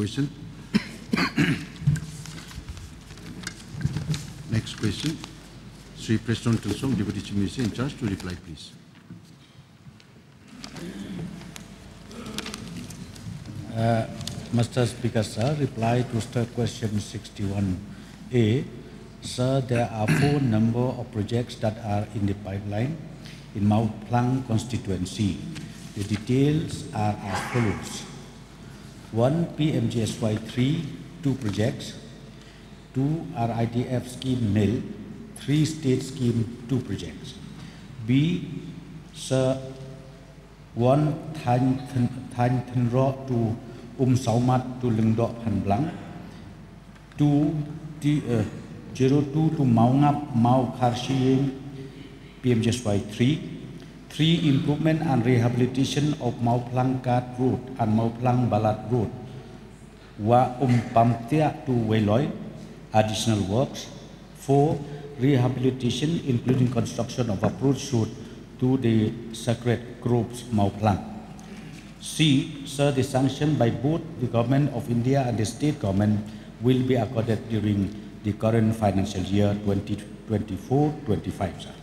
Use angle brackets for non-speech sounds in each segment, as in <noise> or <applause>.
question. Next question. Sri Prestone Tynsong, Deputy Chief Minister in charge to reply, please. Uh, Mr. Speaker, sir, reply to sir question 61A. Sir, there are four number of projects that are in the pipeline in Mawphlang constituency. The details are as follows. One PMGSY 3, two projects. Two RIDF scheme nil, three state scheme, two projects. B, sir, one Thanh Thanh Ro to Um Saumat to Lengdok Phan Blang. Two uh, zero two to Maungap Mau Karshiyeng PMJSY three. Three improvement and rehabilitation of Mawphlang Kat Road and Mawphlang Balat Road. Wa Um Pamtia to Weloy additional works. Four rehabilitation including construction of approach road to the sacred groves Mawphlang. C. Sir, the sanction by both the Government of India and the state government will be accorded during the current financial year 2024-25, sir.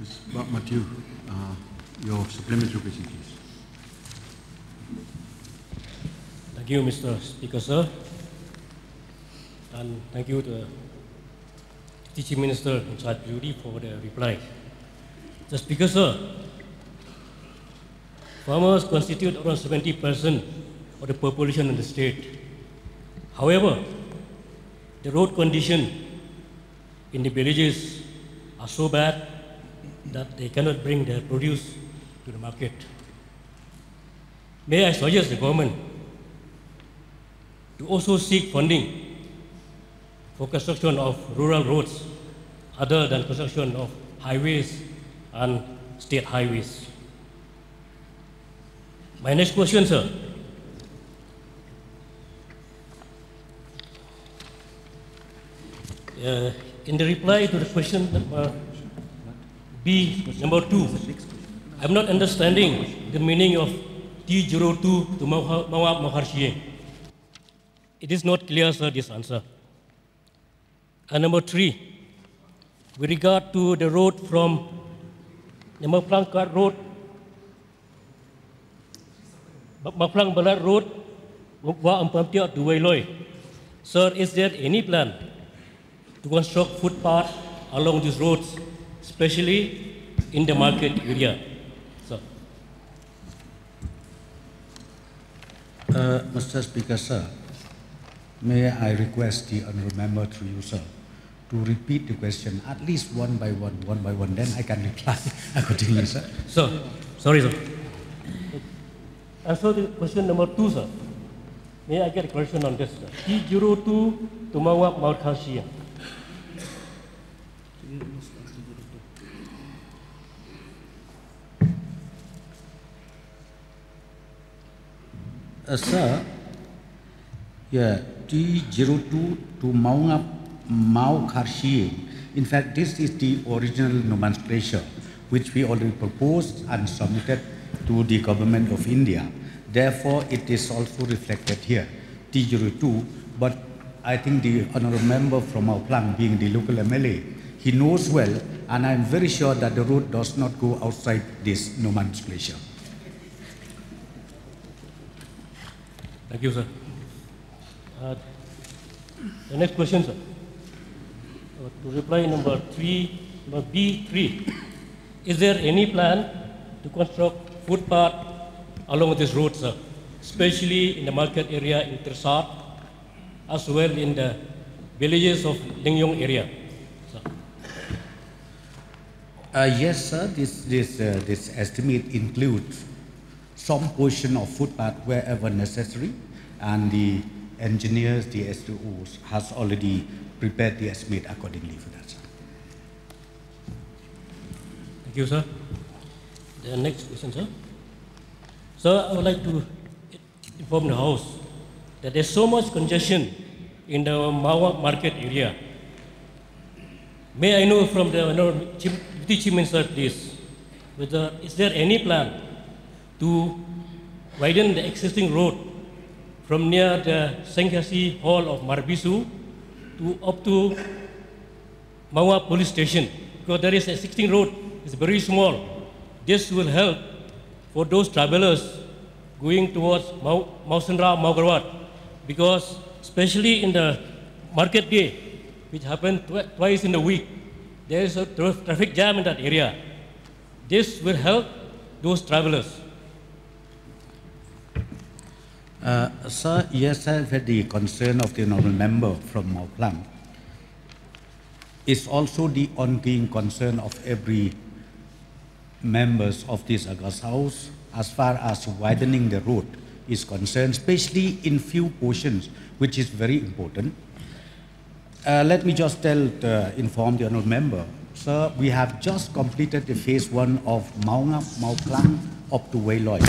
Ms. Matthew, uh, your supplementary question, please. Thank you, Mr. Speaker, sir. And thank you to the Teaching Minister in charge of for the reply. The Speaker, sir, farmers constitute around 70% of the population in the state. However, the road condition in the villages are so bad that they cannot bring their produce to the market. May I suggest the government to also seek funding for construction of rural roads other than construction of highways and state highways. My next question, sir. Uh, in the reply to the question number B, number two, I'm not understanding the meaning of T02 to Mawab Maharshie. It is not clear, sir, this answer. And number three, with regard to the road from Mawphlang Road, Mawphlang Balat Road, Wa Ampamtia to Wailoy. Sir, is there any plan to construct footpath along these roads, especially in the market area? Sir. Uh, Mr. Speaker, sir, may I request the honourable member through you, sir, to repeat the question at least one by one, one by one, then I can reply <laughs> accordingly, sir. Sir, sorry, sir. Answer the question number two, sir. May I get a question on this? T02 to Mawab Mount Khashia. Uh, sir, yeah, T02 to Mawngap Mau Karshie. In fact, this is the original nomenclature which we already proposed and submitted to the government of India. Therefore, it is also reflected here, T02. But I think the honorable member from our plan, being the local MLA, he knows well, and I'm very sure that the road does not go outside this nomenclature. Thank you, sir. Uh, the next question, sir. Uh, to reply number three, number B3, is there any plan to construct footpath along this road, sir, especially in the market area in Tirsat, as well in the villages of Lingyong area? Sir. Uh, yes, sir. This this uh, this estimate includes some portion of footpath wherever necessary, and the engineers, the SDOs, has already prepared the estimate accordingly for that. Sir. Thank you, sir. The next question, sir. Sir, I would like to inform the House that there's so much congestion in the Mawa market area. May I know from the Chief Minister, please, whether is there any plan to widen the existing road from near the Sengkasi Hall of Marbisu to up to Mawa Police Station because there is a 16 road, it's very small. This will help for those travelers going towards Mau- Mausanra, Maugarwat because especially in the market day, which happens twi- twice in a week, there is a tra- traffic jam in that area. This will help those travelers. Uh, Sir, yes, I've had the concern of the honorable member from Mao Klang. It's also the ongoing concern of every members of this August House as far as widening the road is concerned, especially in few portions, which is very important. Uh, let me just tell, uh, inform the honorable member, sir, we have just completed the phase one of Maunga, Mau Klang up to Wailoi,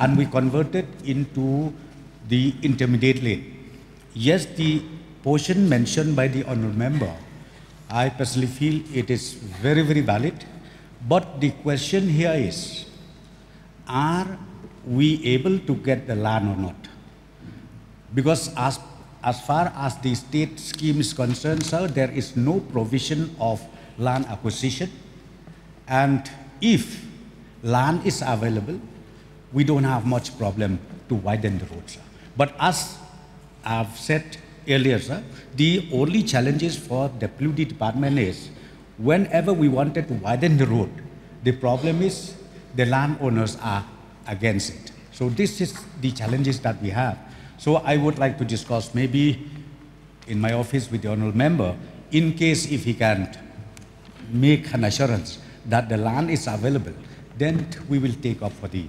and we converted into the intermediate lane. Yes, the portion mentioned by the honorable member, I personally feel it is very, very valid, but the question here is, are we able to get the land or not? Because as, as far as the state scheme is concerned, sir, there is no provision of land acquisition. And if land is available, we don't have much problem to widen the road, sir. But as I've said earlier, sir, the only challenges for the WD department is whenever we wanted to widen the road, the problem is the landowners are against it. So this is the challenges that we have. So I would like to discuss maybe in my office with the honorable member, in case if he can make an assurance that the land is available, then we will take up for the,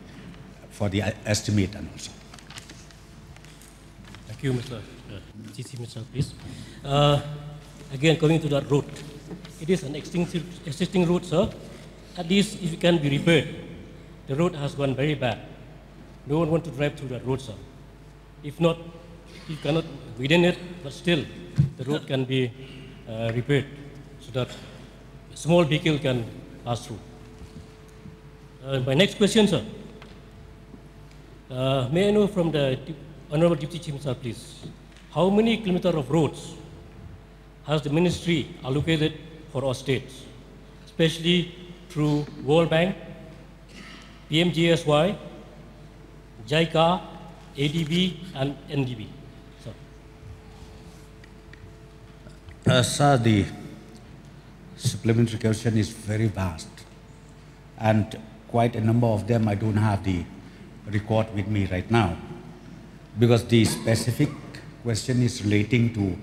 for the estimate and also. Thank you, Mr. CC Mr. please. Uh, again, coming to that road, it is an existing, existing road, sir. At least if it can be repaired, the road has gone very bad. No one want to drive through that road, sir. If not, you cannot widen it, but still, the road can be uh, repaired so that small vehicle can pass through. Uh, my next question, sir. Uh, may I know from the Honorable Deputy Chief Minister, please, how many kilometers of roads has the ministry allocated for our states, especially through World Bank, PMGSY, JICA, ADB, and NDB? Sir. Uh, sir, the supplementary question is very vast, and quite a number of them I don't have the record with me right now, because the specific question is relating to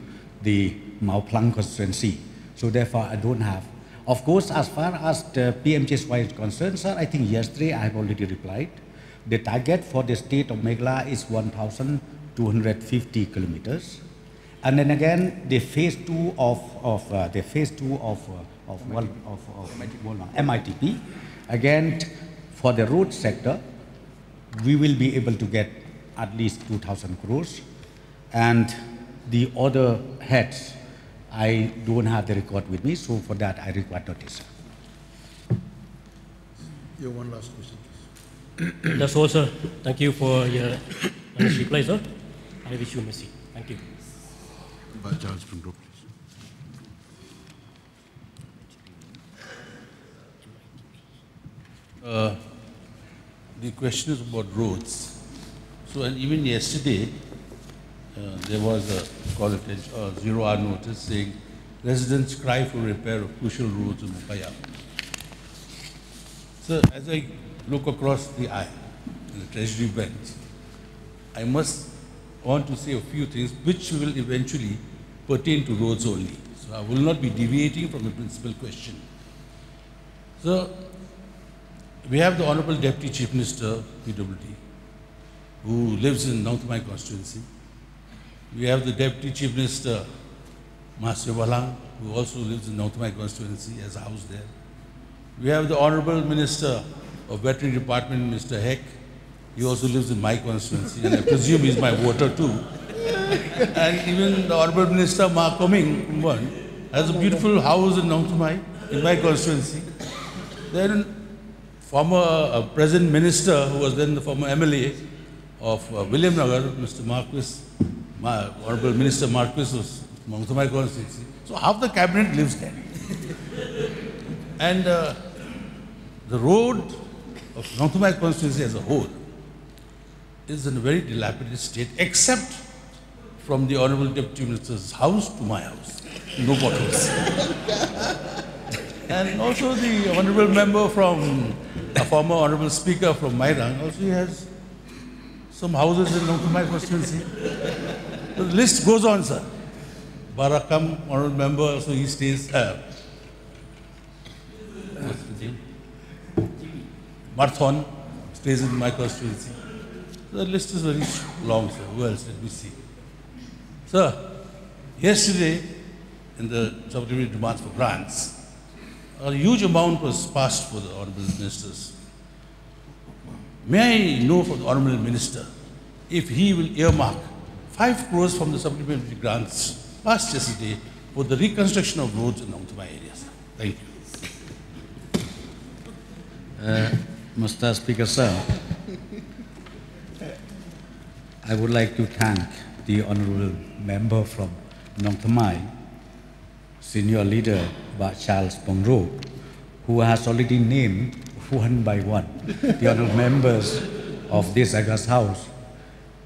the Mao constituency. So therefore, I don't have. Of course, as far as the PMGSY is concerned, sir, I think yesterday I have already replied. The target for the state of Meghalaya is 1,250 kilometers. And then again, the phase two of, of uh, the phase two of, uh, of, Wal- of, of Walma- MITP, again, for the road sector, we will be able to get at least 2,000 crores. And the other heads, I don't have the record with me, so for that I require notice. Your one last question, please. That's all, sir. Thank you for your honest reply, sir. I wish you mercy. Thank you. By Charles Pyngrope, please. Uh, The question is about roads. So, and even yesterday, uh, there was a, call it a uh, zero hour notice saying residents cry for repair of crucial roads in Mupaya. So, as I look across the aisle in the treasury bench, I must want to say a few things which will eventually pertain to roads only. So, I will not be deviating from the principal question. So, we have the Honorable Deputy Chief Minister, PWD, who lives in North my constituency. We have the Deputy Chief Minister, Master Walang, who also lives in North my constituency, has a house there. We have the Honorable Minister of Veterinary Department, Mr. Hek. He also lives in my constituency, and I presume he's my voter too. And even the Honorable Minister Ma Koming has a beautiful house in North Mai, in my constituency. Then former uh, present minister, who was then the former MLA, of uh, William Nagar, Mr. Marcuise, Ma- Honorable Minister Marcuise was from Nongthymmai constituency. So half the cabinet lives there. <laughs> and uh, the road of Nongthymmai constituency as a whole is in a very dilapidated state, except from the Honorable Deputy Minister's house to my house. No potholes. <laughs> and also the Honorable member from, a former Honorable Speaker from Mairang, also he has some houses in Nongthymmai constituency. The list goes on, sir. Barakam, Honorable member, so he stays. Uh? Marthon stays in my constituency. The list is very long, sir. Who else? Let me see. Sir, yesterday in the supplementary demands for grants, a huge amount was passed for the honorable ministers. May I know from the honorable minister if he will earmark five crores from the supplementary grants passed yesterday for the reconstruction of roads in Nongthymmai area, sir. Thank you. Uh, Mr. Speaker, sir, I would like to thank the honorable member from Nongthymmai, senior leader Charles Pyngrope, who has already named one by one the honorable <laughs> members of this August House.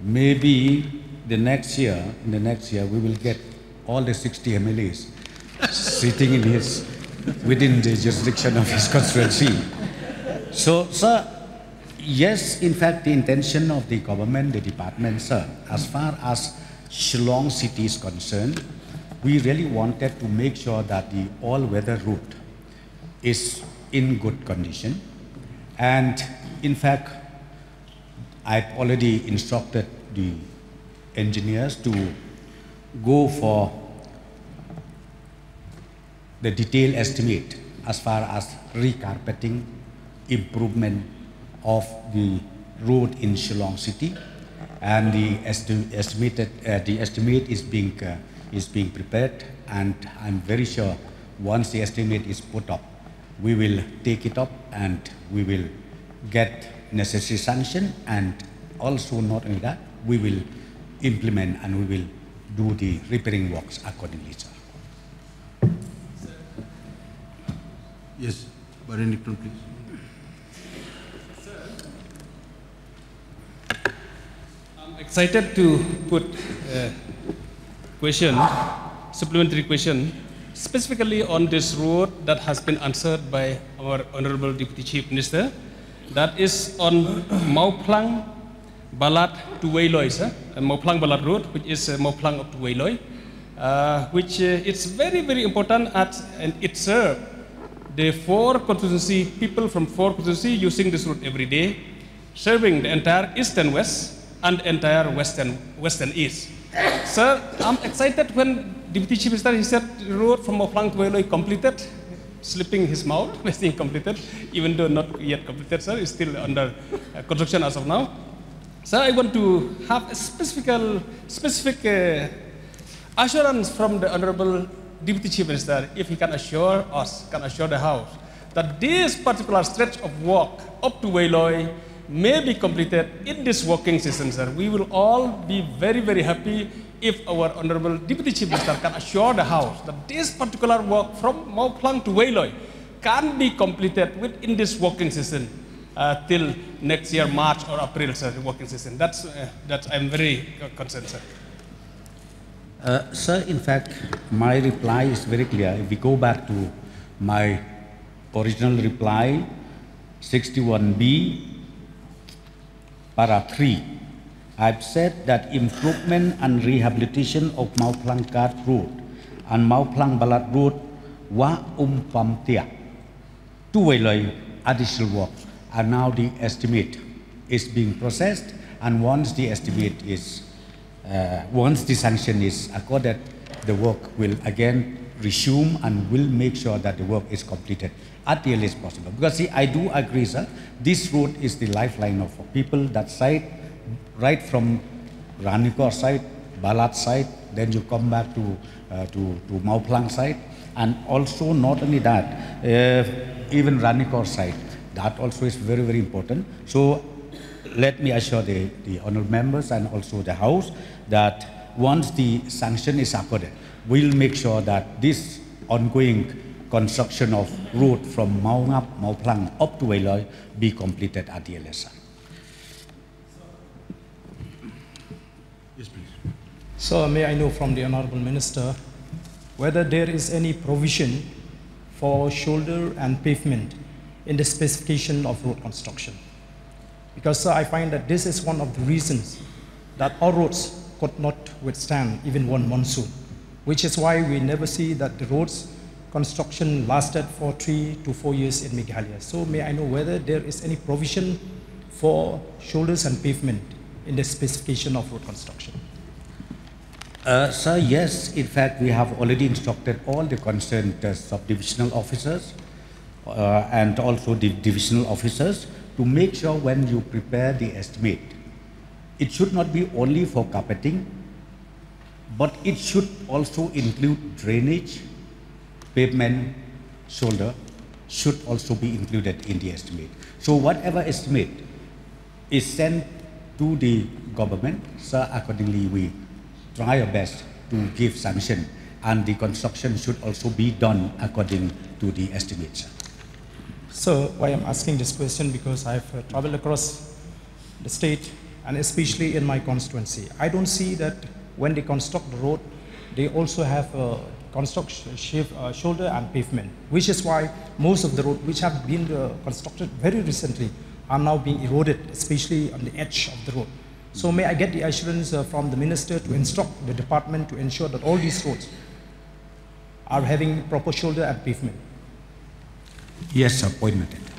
Maybe the next year, in the next year, we will get all the 60 MLAs sitting in his, within the jurisdiction of his constituency. So, sir, yes, in fact, the intention of the government, the department, sir, as far as Shillong city is concerned, we really wanted to make sure that the all-weather route is in good condition. And in fact, I've already instructed the engineers to go for the detailed estimate as far as recarpeting, improvement of the road in Shillong city, and the esti- estimated uh, the estimate is being uh, is being prepared, and I'm very sure once the estimate is put up, we will take it up and we will get necessary sanction, and also not only that, we will implement and we will do the repairing works accordingly, sir. Yes, Barrington, please. I'm excited to put a question, supplementary question, specifically on this road that has been answered by our Honorable Deputy Chief Minister. That is on Mawphlang Balat to Wailoi, sir. Uh, Mawphlang Balat Road, which is uh, Mawphlang up to Wailoi, uh, which uh, it's very, very important at, and it serves the four constituency people from four constituency using this route every day, serving the entire east and west and the entire west and, west and east. Sir, I'm excited when Deputy Chief Minister he said road from Mawphlang to completed, slipping his mouth, <laughs> saying completed, even though not yet completed, sir, it's still under uh, construction as of now. Sir, I want to have a specific, specific uh, assurance from the Honorable Deputy Chief Minister, if he can assure us, can assure the House, that this particular stretch of work up to Wailoi may be completed in this working season, sir. We will all be very, very happy if our Honorable Deputy Chief Minister can assure the House that this particular work from Mawphlang to Wailoi can be completed within this working season uh, till next year, March or April, sir, the working season. That's, uh, that I'm very concerned, sir. Uh, sir, in fact, my reply is very clear. If we go back to my original reply, 61B, para 3, I've said that improvement and rehabilitation of Mawphlang Kat Road and Mawphlang Balat Road wa umpam tia. Two way additional work. And now the estimate is being processed and once the estimate is uh, once the sanction is accorded, the work will again resume and will make sure that the work is completed at the earliest possible. Because see, I do agree, sir, this road is the lifeline of people that side, right from Ranikor side, Balat side, then you come back to, uh, to, to Mawphlang side, and also not only that, uh, even Ranikor side, that also is very, very important. So let me assure the, the honorable members and also the House that once the sanction is accorded, we'll make sure that this ongoing construction of road from Mawngap, Mau Plang up to Wailoi be completed at the earliest. time. Yes, please. So may I know from the Honorable Minister whether there is any provision for shoulder and pavement in the specification of road construction? Because sir, I find that this is one of the reasons that our roads could not withstand even one monsoon, which is why we never see that the roads construction lasted for three to four years in Meghalaya. So may I know whether there is any provision for shoulders and pavement in the specification of road construction? Uh, sir, yes, in fact, we have already instructed all the concerned uh, subdivisional officers uh, and also the divisional officers to make sure when you prepare the estimate, it should not be only for carpeting, but it should also include drainage, pavement, shoulder, should also be included in the estimate. So whatever estimate is sent to the government, sir, accordingly we try our best to give sanction and the construction should also be done according to the estimates. So why I'm asking this question because I've uh, traveled across the state and especially in my constituency. I don't see that when they construct the road, they also have uh, construction shift, uh, shoulder and pavement, which is why most of the road which have been uh, constructed very recently are now being eroded, especially on the edge of the road. So may I get the assurance uh, from the minister to instruct the department to ensure that all these roads are having proper shoulder and pavement? Yes, noted.